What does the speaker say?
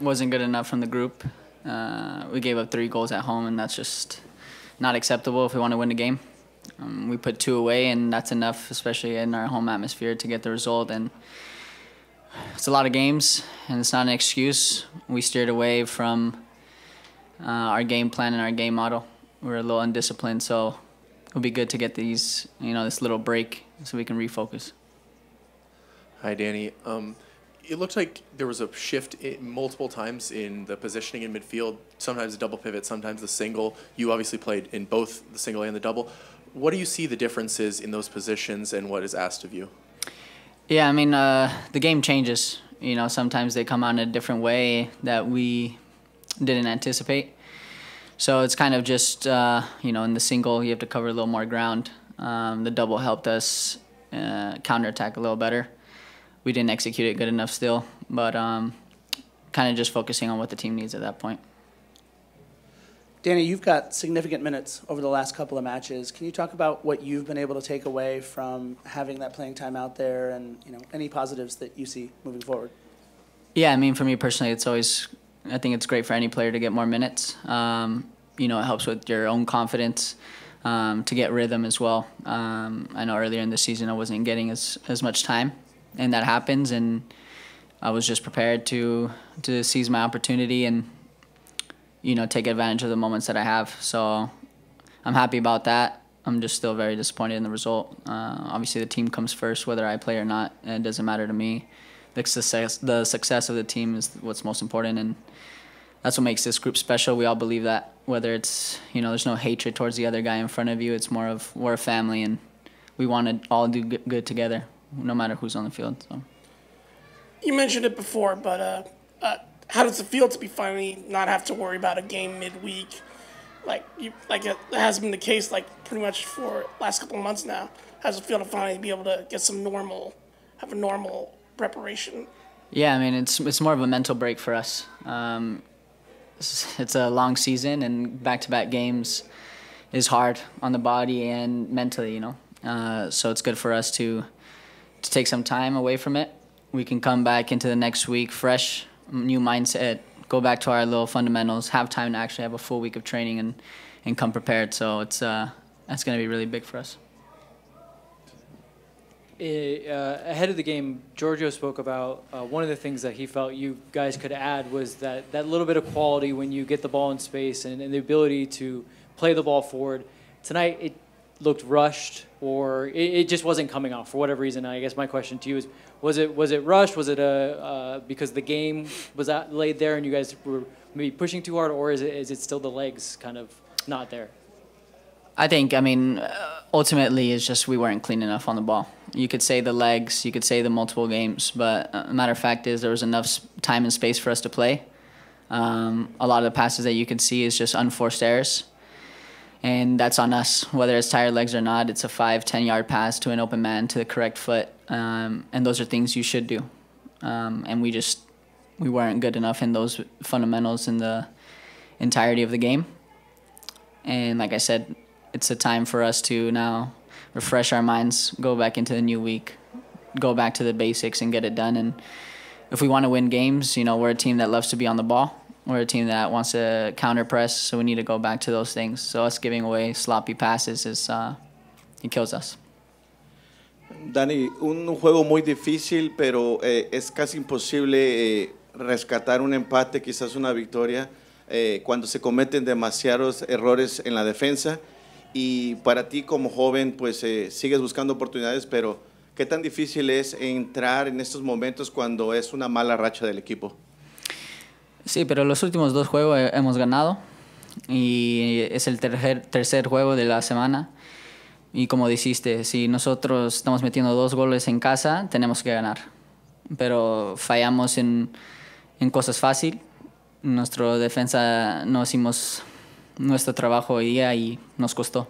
wasn't good enough from the group. Uh, we gave up three goals at home, and that's just not acceptable if we want to win the game. Um, we put two away, and that's enough, especially in our home atmosphere, to get the result. And it's a lot of games, and it's not an excuse. We steered away from uh, our game plan and our game model. We're a little undisciplined, so it'll be good to get these, you know, this little break so we can refocus. Hi, Danny. Um, it looked like there was a shift multiple times in the positioning in midfield. Sometimes the double pivot, sometimes the single. You obviously played in both the single and the double. What do you see the differences in those positions and what is asked of you? Yeah, I mean, uh, the game changes. You know, sometimes they come out in a different way that we didn't anticipate. So it's kind of just, uh, you know, in the single, you have to cover a little more ground. Um, the double helped us uh, counterattack a little better. We didn't execute it good enough still, but um, kind of just focusing on what the team needs at that point. Danny, you've got significant minutes over the last couple of matches. Can you talk about what you've been able to take away from having that playing time out there, and you know any positives that you see moving forward? Yeah, I mean, for me personally, it's always I think it's great for any player to get more minutes. Um, you know, it helps with your own confidence um, to get rhythm as well. Um, I know earlier in the season I wasn't getting as as much time, and that happens, and I was just prepared to to seize my opportunity and you know, take advantage of the moments that I have. So I'm happy about that. I'm just still very disappointed in the result. Uh, obviously, the team comes first, whether I play or not. It doesn't matter to me. The success, the success of the team is what's most important, and that's what makes this group special. We all believe that. Whether it's you know, there's no hatred towards the other guy in front of you. It's more of we're a family, and we want to all do good together, no matter who's on the field. So. You mentioned it before, but uh, uh, how does it feel to be finally not have to worry about a game midweek? Like you, like it has been the case like pretty much for last couple of months now. How does it feel to finally be able to get some normal, have a normal preparation? Yeah, I mean it's it's more of a mental break for us. Um, it's, it's a long season and back-to-back games is hard on the body and mentally, you know. Uh, so it's good for us to to take some time away from it. We can come back into the next week fresh new mindset, go back to our little fundamentals, have time to actually have a full week of training and, and come prepared. So it's uh, that's going to be really big for us. Uh, ahead of the game, Giorgio spoke about uh, one of the things that he felt you guys could add was that, that little bit of quality when you get the ball in space and, and the ability to play the ball forward. Tonight, it looked rushed or it, it, just wasn't coming off for whatever reason. I guess my question to you is, was it was it rushed? Was it a uh, because the game was out, laid there and you guys were maybe pushing too hard, or is it is it still the legs kind of not there? I think I mean uh, ultimately it's just we weren't clean enough on the ball. You could say the legs, you could say the multiple games, but uh, matter of fact is there was enough time and space for us to play. Um, a lot of the passes that you can see is just unforced errors and that's on us whether it's tired legs or not. It's a five ten yard pass to an open man to the correct foot. Um, and those are things you should do. Um, and we just we weren't good enough in those fundamentals in the entirety of the game. And like i said it's a time for us to now refresh our minds go back into the new week go back to the basics and get it done. And if we want to win games you know we're a team that loves to be on the ball we're a team that wants to counter press, so we need to go back to those things. So us giving away sloppy passes is uh, it kills us. Dani, un juego muy difícil, pero eh, es casi imposible eh, rescatar un empate, quizás una victoria, eh, cuando se cometen demasiados errores en la defensa. Y para ti como joven, pues eh, sigues buscando oportunidades, pero ¿qué tan difícil es entrar en estos momentos cuando es una mala racha del equipo? Sí, pero los últimos dos juegos hemos ganado y es el tercer, tercer juego de la semana. Y como dijiste, si nosotros estamos metiendo dos goles en casa, tenemos que ganar. Pero fallamos en, en cosas fáciles. Nuestra defensa no hicimos nuestro trabajo hoy día y nos costó.